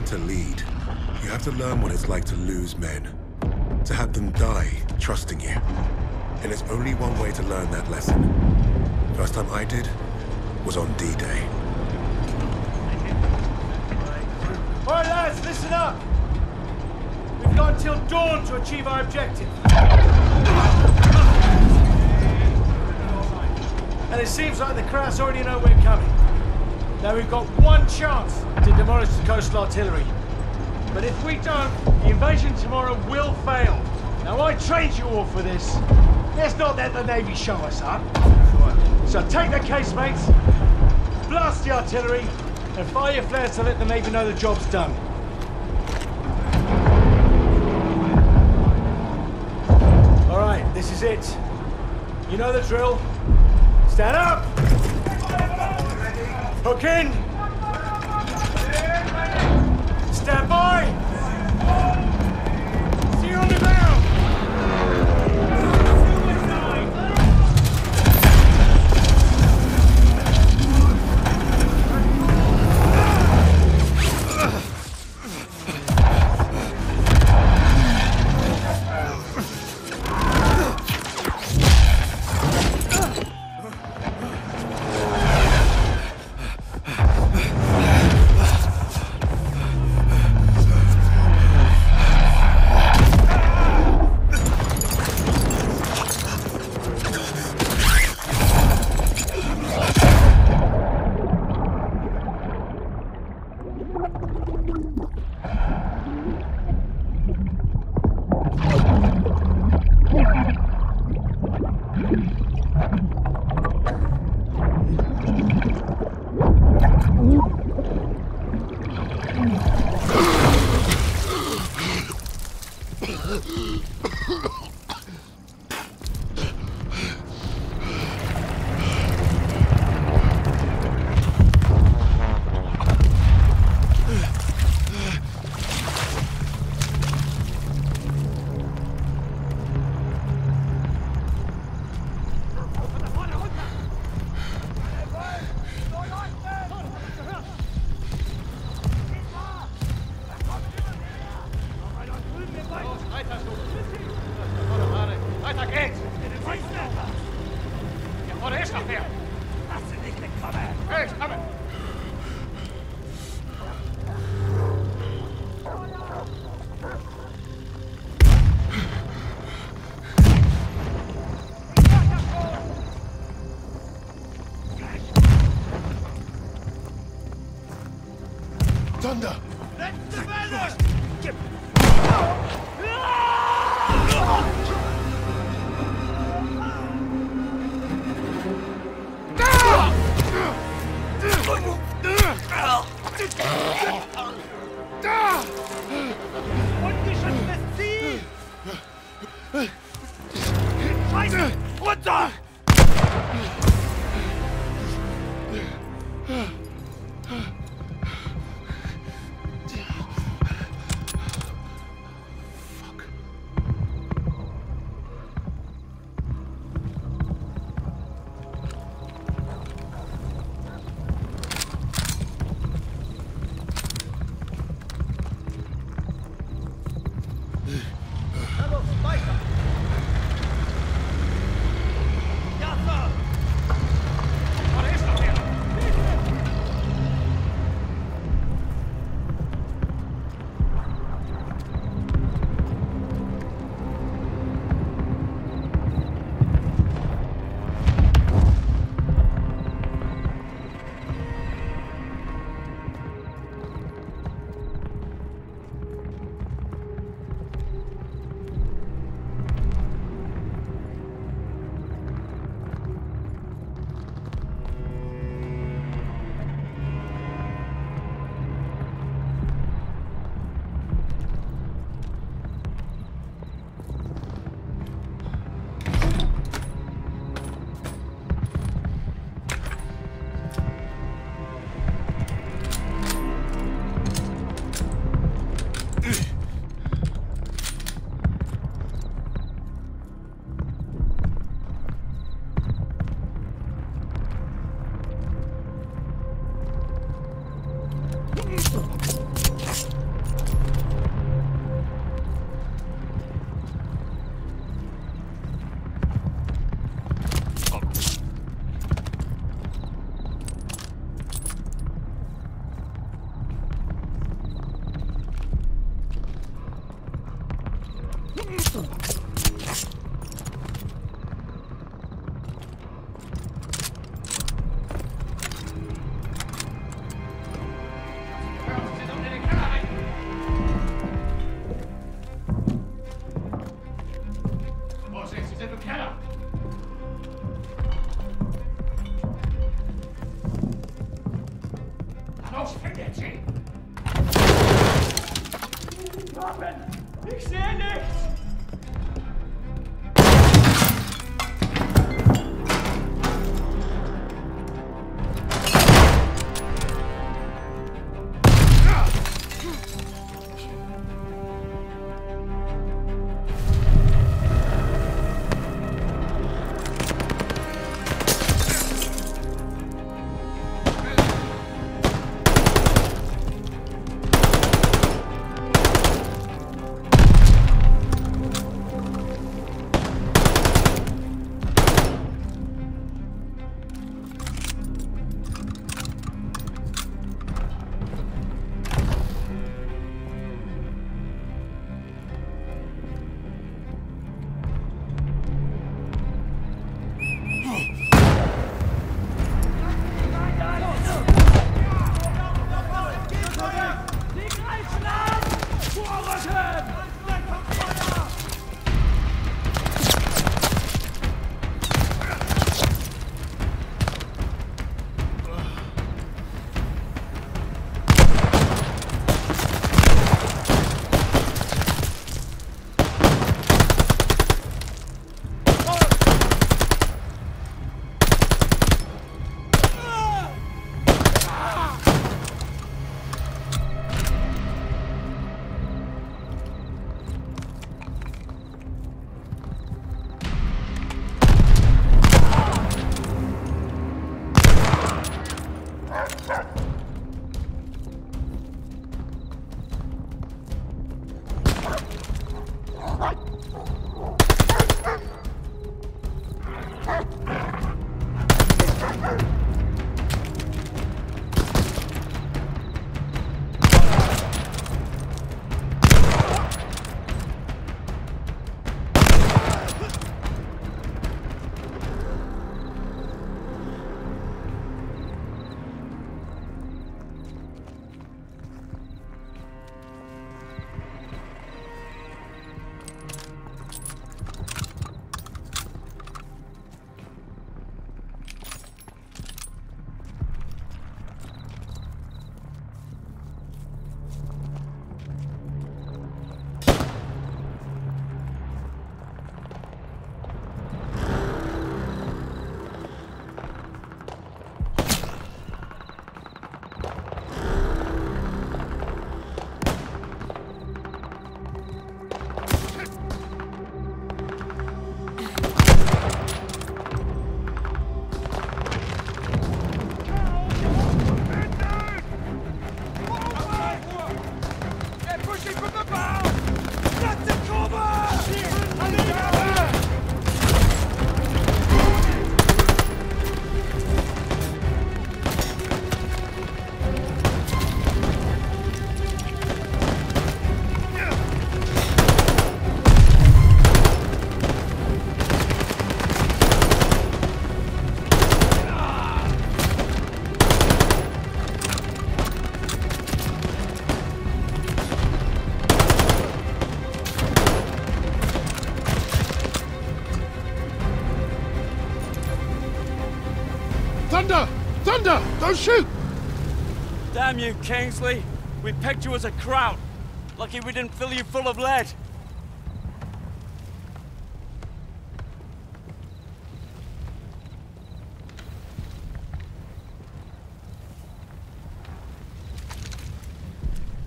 going to lead, you have to learn what it's like to lose men. To have them die trusting you. And there's only one way to learn that lesson. First time I did was on D-Day. All right, lads, listen up. We've got until dawn to achieve our objective. And it seems like the Krauts already know we're coming. Now we've got one chance to demolish the coastal artillery. But if we don't, the invasion tomorrow will fail. Now I trained you all for this. Let's not let the Navy show us up. So take the casemates, blast the artillery, and fire your flares to let the Navy know the job's done. All right, this is it. You know the drill. Stand up! Hook in! Stand by! 간다. Ich sehe nichts! Don't shoot! Damn you, Kingsley. We picked you as a kraut. Lucky we didn't fill you full of lead.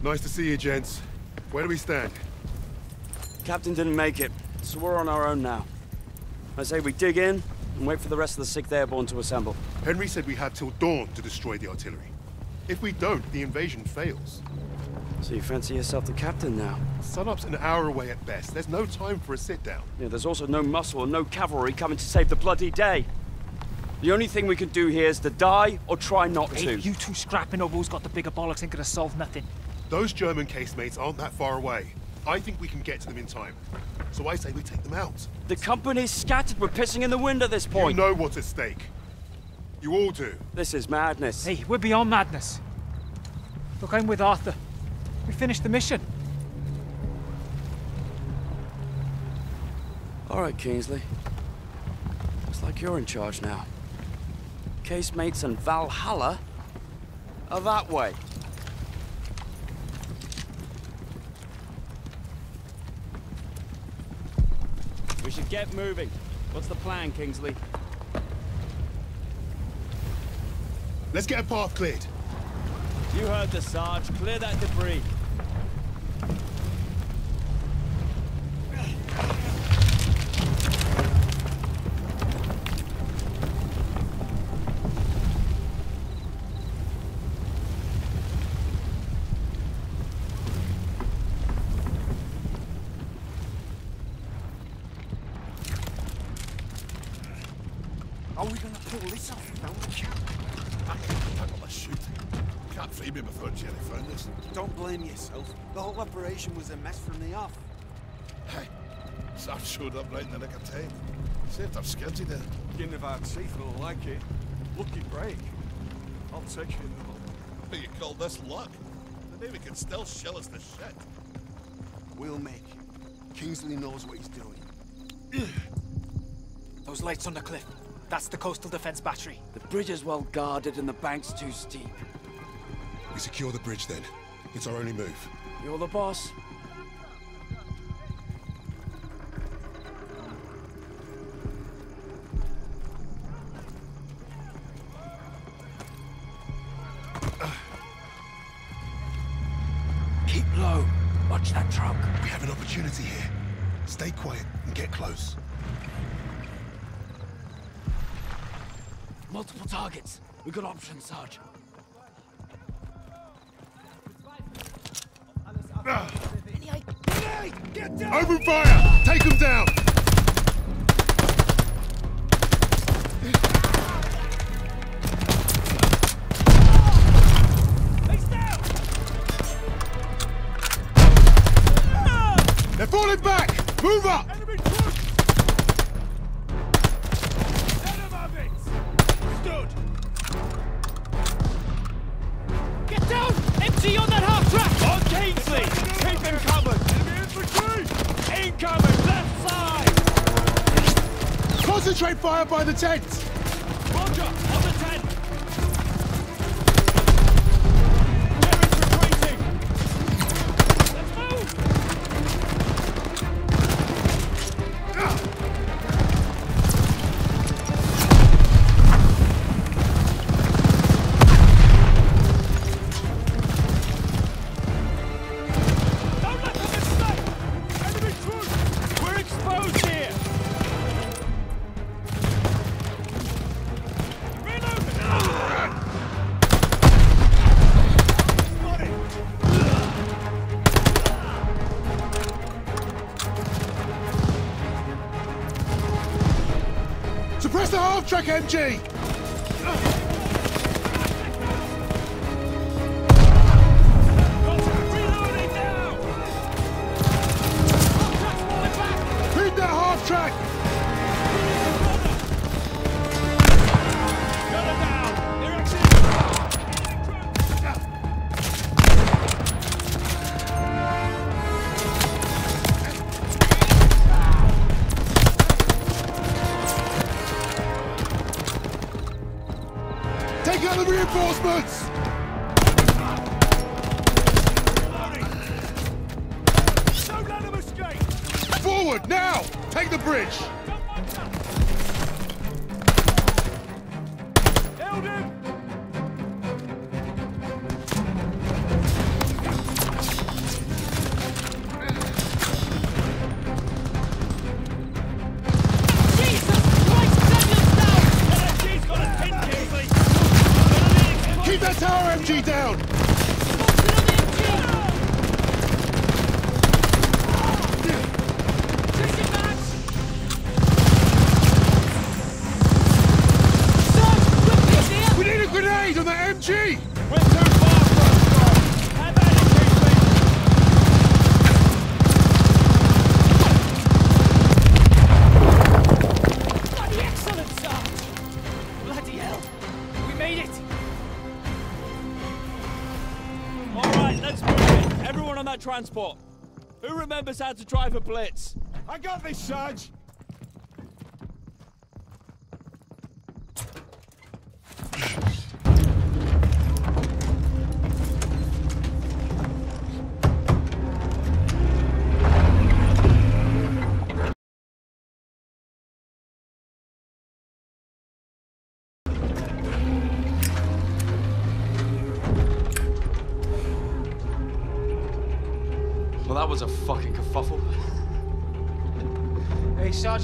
Nice to see you, gents. Where do we stand? Captain didn't make it, so we're on our own now. I say we dig in and wait for the rest of the 6th Airborne to assemble. Henry said we had till dawn to destroy the artillery. If we don't, the invasion fails. So you fancy yourself the captain now? Sunup's an hour away at best. There's no time for a sit-down. Yeah, there's also no muscle and no cavalry coming to save the bloody day. The only thing we can do here is to die or try not to. You two scrapping over who's got the bigger bollocks ain't gonna solve nothing. Those German casemates aren't that far away. I think we can get to them in time. So I say we take them out. The company's scattered. We're pissing in the wind at this point. You know what's at stake. You all do. This is madness. Hey, we're beyond madness. Look, I'm with Arthur. We finished the mission. All right, Kingsley. Looks like you're in charge now. Casemates and Valhalla are that way. We should get moving. What's the plan, Kingsley? Let's get a path cleared. You heard the Sarge. Clear that debris. Can't free me before Jerry found us. Don't blame yourself. The whole operation was a mess from the off. Hey, Sam showed up right in the nick of time. Saved our skidgy there. Getting about safe will like it. Lucky break. I'll take it though. You call this luck? The Navy can still shell us the shit. We'll make it. Kingsley knows what he's doing. Those lights on the cliff. That's the coastal defense battery. The bridge is well guarded and the bank's too steep. We secure the bridge then. It's our only move. You're the boss. Keep low. Watch that truck. We have an opportunity here. Stay quiet and get close. Multiple targets. We got options, Sarge. Open fire! Take them down! They're falling back! Move up! By the tent! Half-track reinforcements! Don't let them escape! Forward, now! Take the bridge! Transport. Who remembers how to drive a blitz? I got this, Sarge!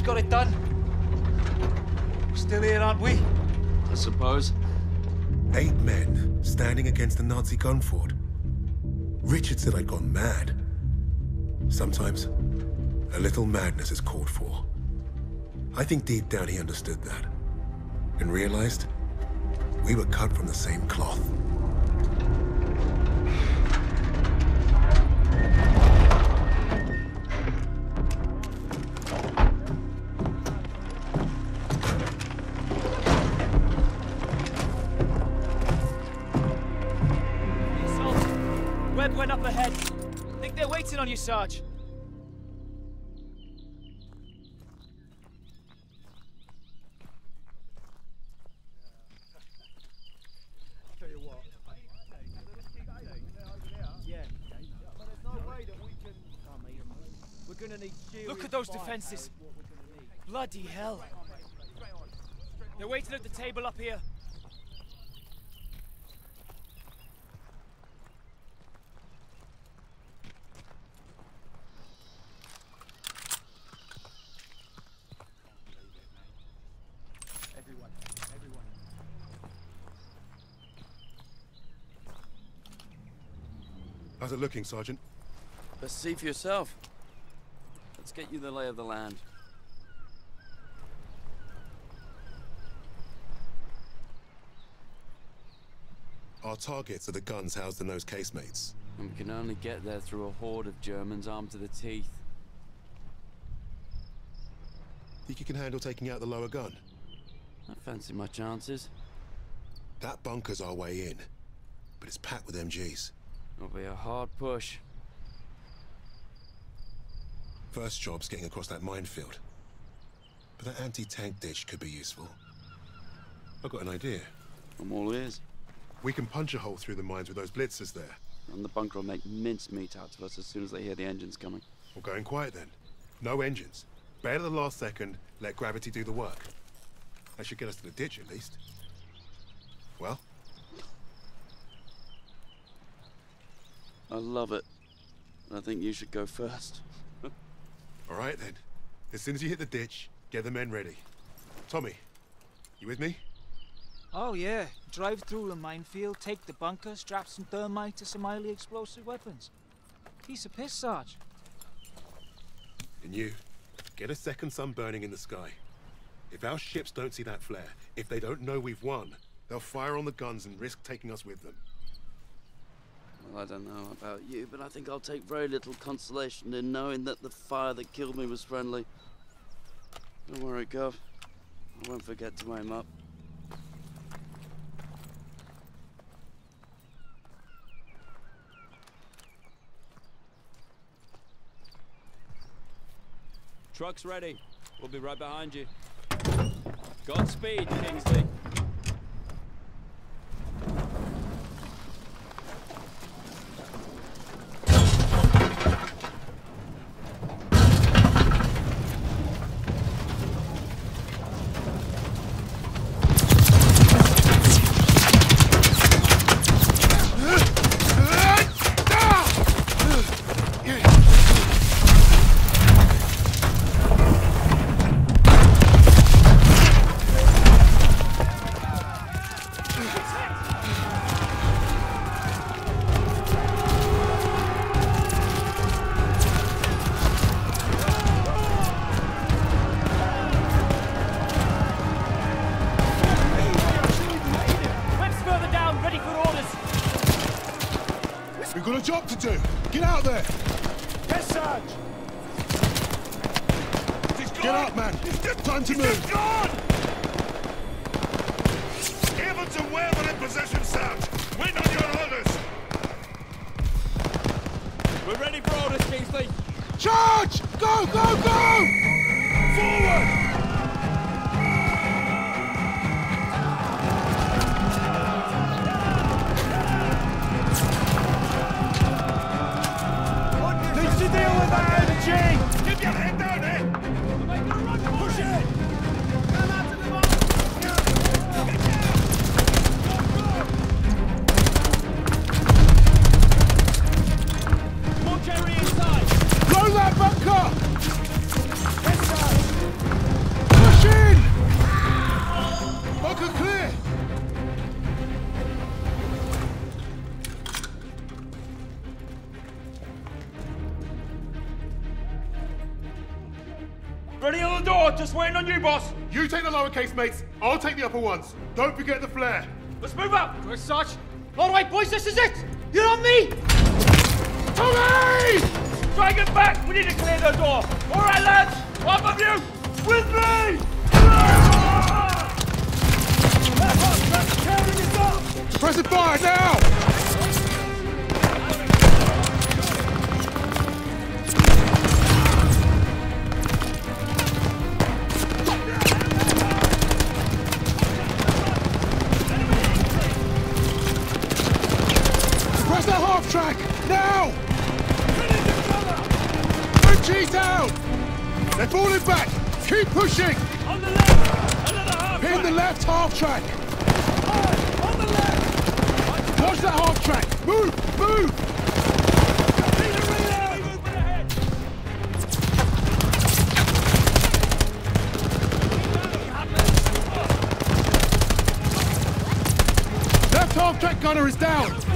Got it done. We're still here, aren't we? I suppose. Eight men standing against a Nazi gun fort. Richard said I'd gone mad. Sometimes, a little madness is called for. I think deep down he understood that. And realized we were cut from the same cloth. Serious Look at those defenses. Bloody hell. They're waiting at the table up here. Everyone. Everyone. How's it looking, Sergeant? Best see for yourself. Let's get you the lay of the land. Our targets are the guns housed in those casemates. And we can only get there through a horde of Germans armed to the teeth. Think you can handle taking out the lower gun? I fancy my chances. That bunker's our way in, but it's packed with MGs. It'll be a hard push. First job's getting across that minefield. But that anti-tank ditch could be useful. I've got an idea. I'm all ears. We can punch a hole through the mines with those blitzers there. And the bunker will make mincemeat out of us as soon as they hear the engines coming. We're going quiet then. No engines. Bail at the last second, let gravity do the work. That should get us to the ditch at least. Well, I love it. I think you should go first. all right then. As soon as you hit the ditch, get the men ready. Tommy, you with me? Oh, yeah. Drive through the minefield, take the bunker, strap some thermite to some highly explosive weapons. Piece of piss, Sarge. And you, get a second sun burning in the sky. If our ships don't see that flare, if they don't know we've won, they'll fire on the guns and risk taking us with them. Well, I don't know about you, but I think I'll take very little consolation in knowing that the fire that killed me was friendly. Don't worry, Gov. I won't forget to aim up. Truck's ready. We'll be right behind you. Godspeed, Kingsley. job to do. Get out there. Yes, Sarge. Get up, man. Time to move. He's gone. Evans and Ware are in possession, Sarge. Wait on your orders. We're ready for orders, Kingsley. Charge! Go, go, go! You, boss. You take the lower casemates. I'll take the upper ones. Don't forget the flare. Let's move up. Good, Sarge. All right, boys, this is it! You're on me! Tommy! Try and back. We need to clear the door. All right, lads. One of you with me. Press it fire now! Half track! Now! MG's down! They're falling back! Keep pushing! On the left. Another half. Pin the left half track! On the left. Watch that half track! Move! Move! Need reload. Movement ahead. Left half track gunner is down!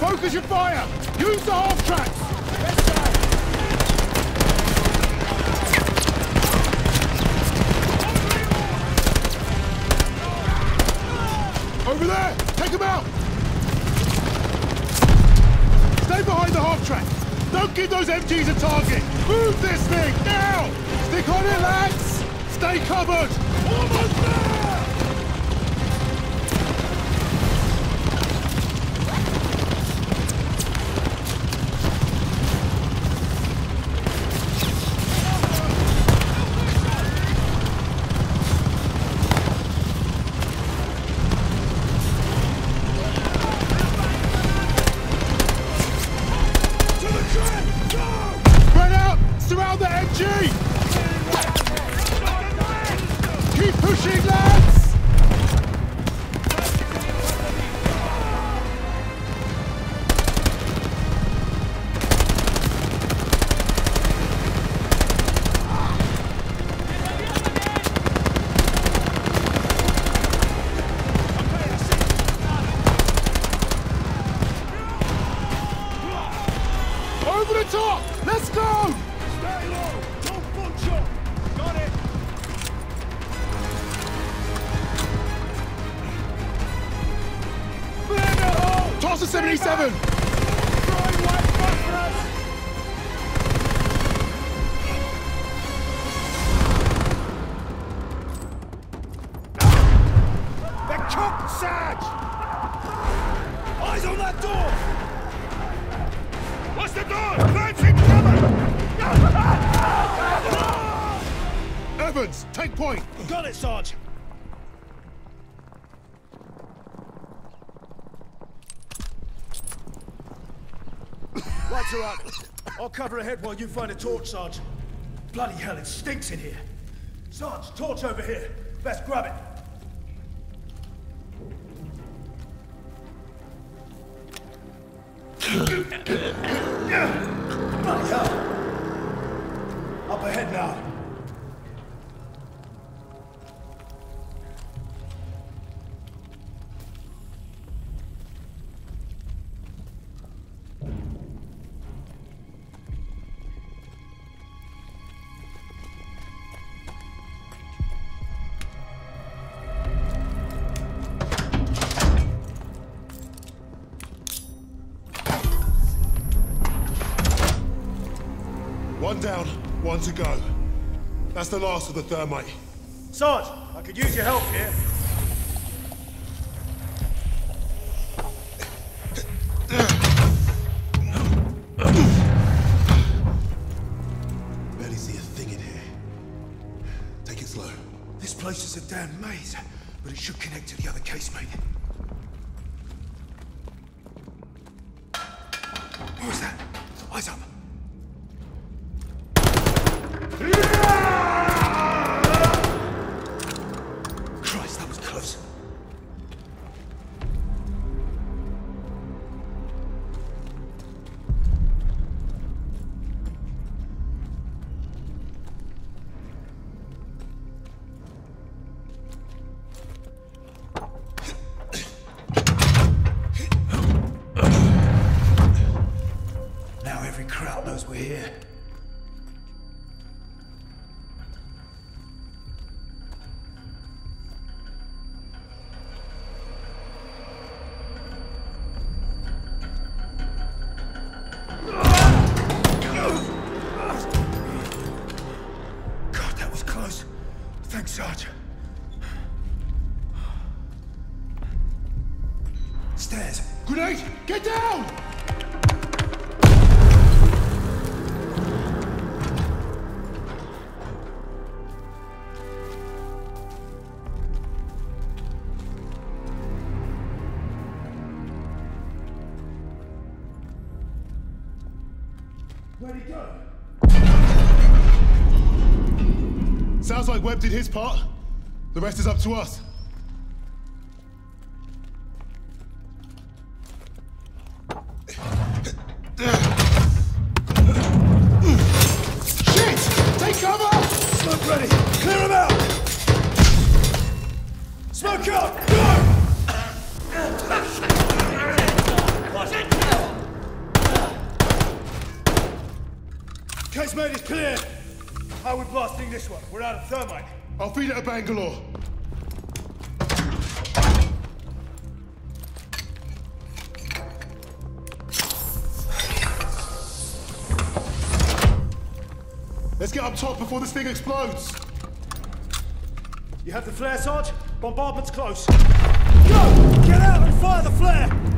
Focus your fire! Use the half tracks! Over there! Take him out! Stay behind the half track! Don't give those MGs a target! Move this thing! Now! Stick on it, lads! Stay covered! Almost there! Got it, Sarge. Lights are up. I'll cover ahead while you find a torch, Sarge. Bloody hell, it stinks in here. Sarge, torch over here. Best grab it. Bloody hell. Up ahead now. One to go. That's the last of the thermite. Sarge, I could use your help here. Barely see a thing in here. Take it slow. This place is a damn maze, but it should connect to the other casemate. Crowd Webb did his part. The rest is up to us. Blasting this one? We're out of thermite. I'll feed it to Bangalore. Let's get up top before this thing explodes. You have the flare, Sarge? Bombardment's close. Go! Get out and fire the flare!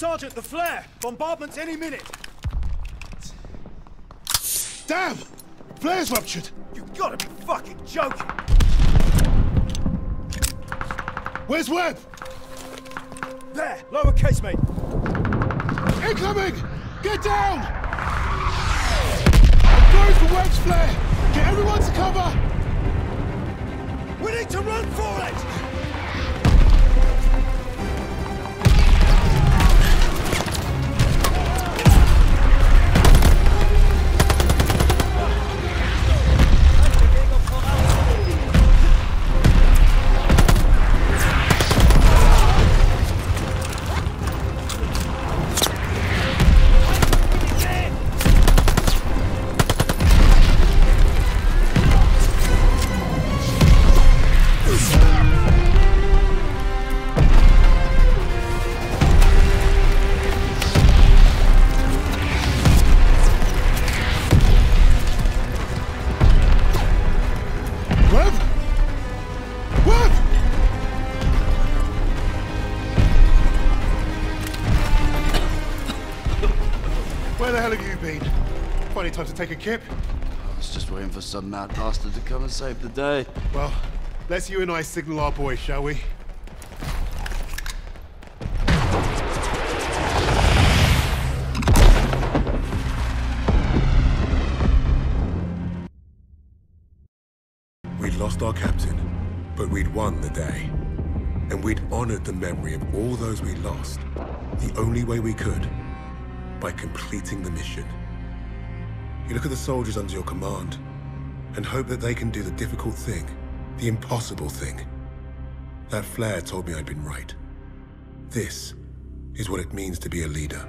Sergeant, the flare! Bombardment's any minute! Damn! Flare's ruptured. You gotta be fucking joking! Where's Webb? There! Lower casemate! Incoming! Get down! I'm going for Webb's flare! Get everyone to cover! We need to run for it! Time to take a kip. I was just waiting for some mad bastard to come and save the day. Well, let's you and I signal our boy, shall we? We'd lost our captain, but we'd won the day. And we'd honored the memory of all those we lost, the only way we could, by completing the mission. You look at the soldiers under your command, and hope that they can do the difficult thing, the impossible thing. That flare told me I'd been right. This is what it means to be a leader.